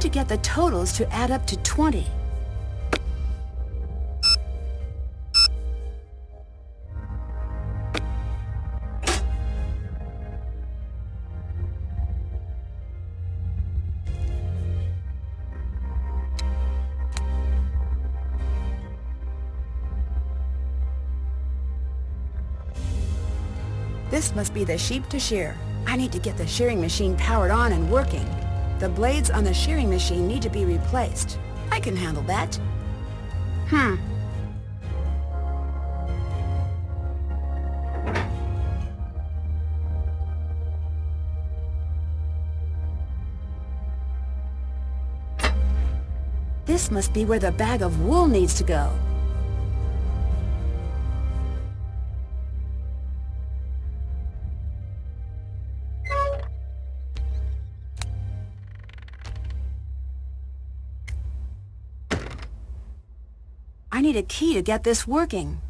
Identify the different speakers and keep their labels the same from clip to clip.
Speaker 1: to get the totals to add up to 20. This must be the sheep to shear. I need to get the shearing machine powered on and working. The blades on the shearing machine need to be replaced. I can handle that. Hmm. This must be where the bag of wool needs to go. I need a key to get this working.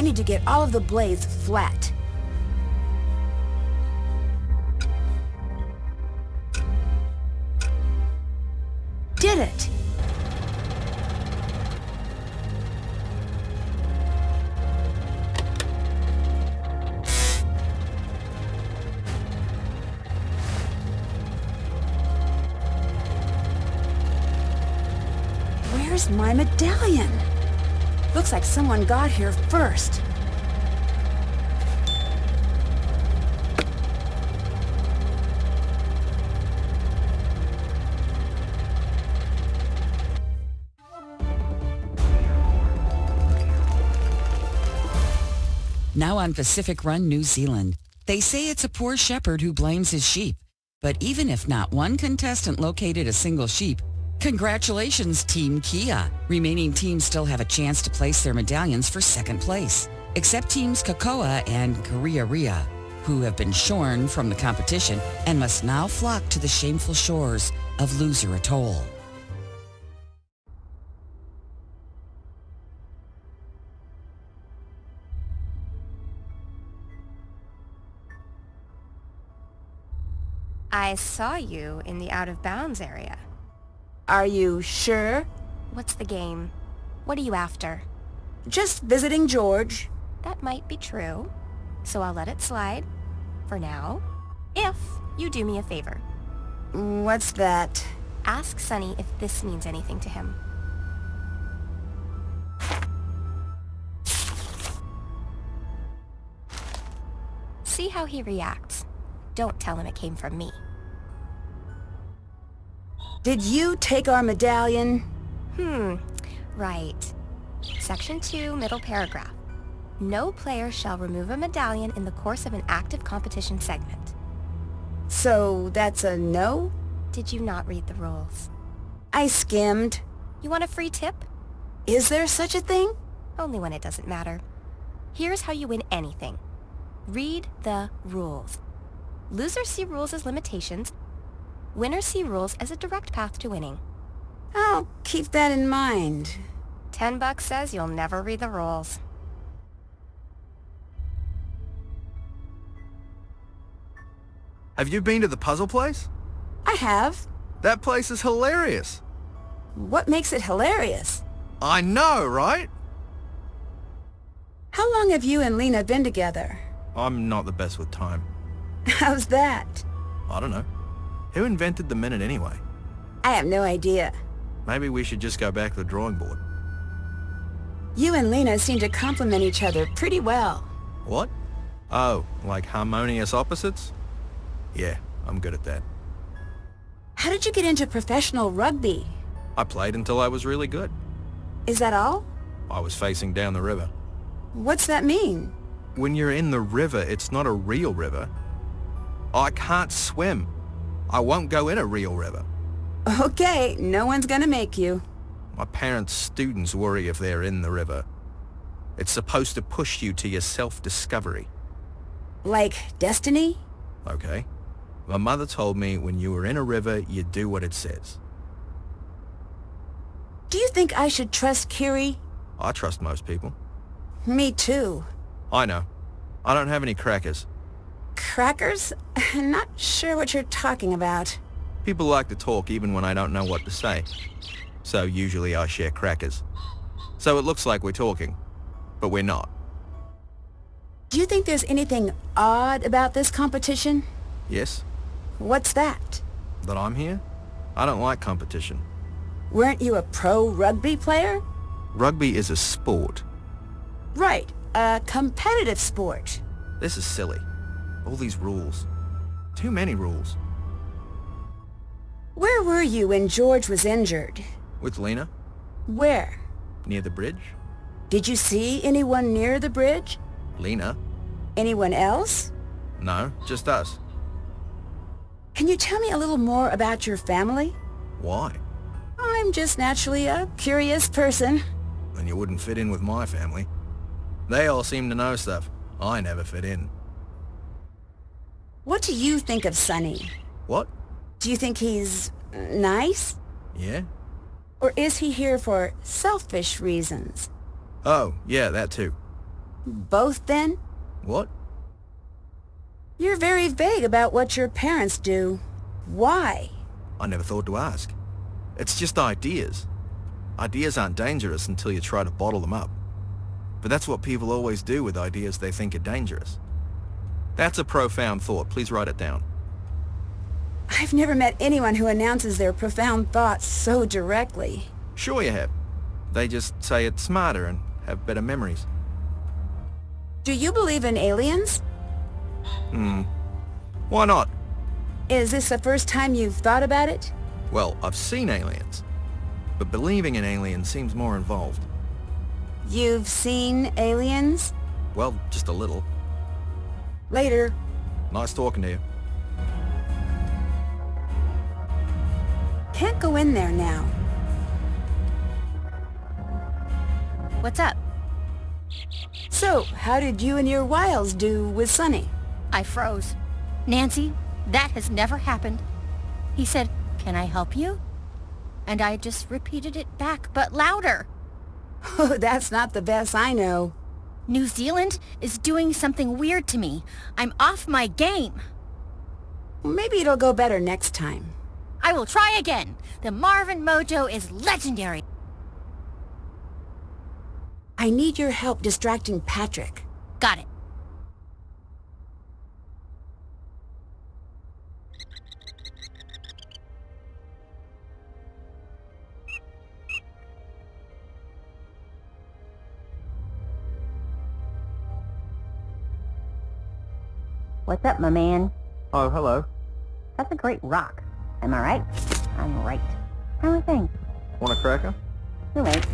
Speaker 1: I need to get all of the blades flat. Did it! Where's my medallion? Looks like someone got here first.
Speaker 2: Now on Pacific Run, New Zealand. They say it's a poor shepherd who blames his sheep. But even if not one contestant located a single sheep, congratulations, Team Kia. Remaining teams still have a chance to place their medallions for second place, except teams Kakoa and Korea Ria, who have been shorn from the competition and must now flock to the shameful shores of Loser Atoll.
Speaker 3: I saw you in the out-of-bounds area.
Speaker 1: Are you sure?
Speaker 3: What's the game? What are you after?
Speaker 1: Just visiting George.
Speaker 3: That might be true, so I'll let it slide. For now. If you do me a favor.
Speaker 1: What's that?
Speaker 3: Ask Sonny if this means anything to him. See how he reacts. Don't tell him it came from me.
Speaker 1: Did you take our medallion?
Speaker 3: Hmm, right. Section 2, middle paragraph. No player shall remove a medallion in the course of an active competition segment.
Speaker 1: So that's a no?
Speaker 3: Did you not read the rules?
Speaker 1: I skimmed.
Speaker 3: You want a free tip?
Speaker 1: Is there such a thing?
Speaker 3: Only when it doesn't matter. Here's how you win anything. Read the rules. Losers see rules as limitations. Winners see rules as a direct path to winning.
Speaker 1: I'll keep that in mind.
Speaker 3: Ten bucks says you'll never read the rules.
Speaker 4: Have you been to the puzzle place?
Speaker 1: I have.
Speaker 4: That place is hilarious.
Speaker 1: What makes it hilarious?
Speaker 4: I know, right?
Speaker 1: How long have you and Lena been together?
Speaker 4: I'm not the best with time.
Speaker 1: How's that?
Speaker 4: I don't know. Who invented the minute anyway?
Speaker 1: I have no idea.
Speaker 4: Maybe we should just go back to the drawing board.
Speaker 1: You and Lena seem to complement each other pretty well.
Speaker 4: What? Oh, like harmonious opposites? Yeah, I'm good at that.
Speaker 1: How did you get into professional rugby?
Speaker 4: I played until I was really good.
Speaker 1: Is that all?
Speaker 4: I was facing down the river.
Speaker 1: What's that mean?
Speaker 4: When you're in the river, it's not a real river. I can't swim. I won't go in a real river.
Speaker 1: Okay, no one's gonna make you.
Speaker 4: My parents' students worry if they're in the river. It's supposed to push you to your self-discovery.
Speaker 1: Like destiny?
Speaker 4: Okay. My mother told me when you were in a river, you do what it says.
Speaker 1: Do you think I should trust Kiri?
Speaker 4: I trust most people.
Speaker 1: Me too.
Speaker 4: I know. I don't have any crackers.
Speaker 1: Crackers? I'm Not sure what you're talking about.
Speaker 4: People like to talk even when I don't know what to say. So usually I share crackers. So it looks like we're talking. But we're not.
Speaker 1: Do you think there's anything odd about this competition?
Speaker 4: Yes?
Speaker 1: What's that?
Speaker 4: That I'm here? I don't like competition.
Speaker 1: Weren't you a pro rugby player?
Speaker 4: Rugby is a sport.
Speaker 1: Right, a competitive sport.
Speaker 4: This is silly. All these rules. Too many rules.
Speaker 1: Where were you when George was injured?
Speaker 4: With Lena?
Speaker 1: Where?
Speaker 4: Near the bridge?
Speaker 1: Did you see anyone near the bridge?
Speaker 4: Lena?
Speaker 1: Anyone else?
Speaker 4: No, just us.
Speaker 1: Can you tell me a little more about your family?
Speaker 4: Why?
Speaker 1: I'm just naturally a curious person.
Speaker 4: Then you wouldn't fit in with my family. They all seem to know stuff. I never fit in.
Speaker 1: What do you think of Sonny?
Speaker 4: What?
Speaker 1: Do you think he's nice?
Speaker 4: Yeah?
Speaker 1: Or is he here for selfish reasons?
Speaker 4: Oh, yeah, that too.
Speaker 1: Both then?
Speaker 4: What?
Speaker 1: You're very vague about what your parents do. Why?
Speaker 4: I never thought to ask. It's just ideas. Ideas aren't dangerous until you try to bottle them up. But that's what people always do with ideas they think are dangerous. That's a profound thought. Please write it down.
Speaker 1: I've never met anyone who announces their profound thoughts so directly.
Speaker 4: Sure you have. They just say it's smarter and have better memories.
Speaker 1: Do you believe in aliens?
Speaker 4: Hmm. Why not?
Speaker 1: Is this the first time you've thought about it?
Speaker 4: Well, I've seen aliens. But believing in aliens seems more involved.
Speaker 1: You've seen aliens?
Speaker 4: Well, just a little.
Speaker 1: Later.
Speaker 4: Nice talking to you.
Speaker 1: Can't go in there now.
Speaker 3: What's up?
Speaker 1: So, how did you and your Wiles do with Sonny?
Speaker 3: I froze. Nancy, that has never happened. He said, can I help you? And I just repeated it back, but louder.
Speaker 1: Oh, that's not the best I know.
Speaker 3: New Zealand is doing something weird to me. I'm off my game.
Speaker 1: Maybe it'll go better next time.
Speaker 3: I will try again. The Marvin Mojo is legendary.
Speaker 1: I need your help distracting Patrick.
Speaker 3: Got it.
Speaker 5: What's up, my man?
Speaker 4: Oh, hello.
Speaker 5: That's a great rock. Am I right? I'm right. How are things?
Speaker 4: Want a cracker?
Speaker 5: No, wait.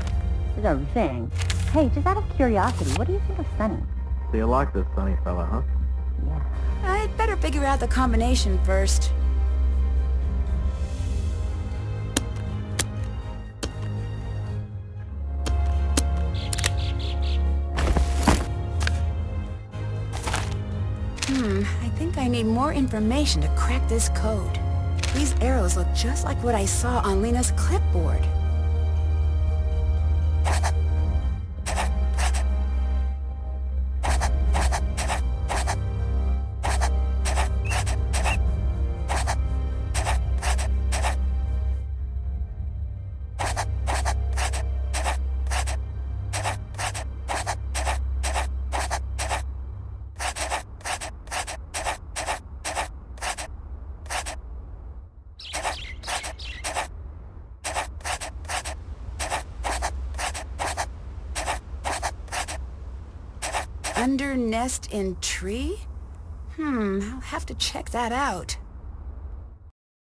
Speaker 5: There's a thing. Hey, just out of curiosity, what do you think of Sonny?
Speaker 4: Do you like this Sonny fella, huh?
Speaker 5: Yeah.
Speaker 1: I'd better figure out the combination first. I need more information to crack this code. These arrows look just like what I saw on Lena's clipboard. Under nest in tree? Hmm, I'll have to check that out.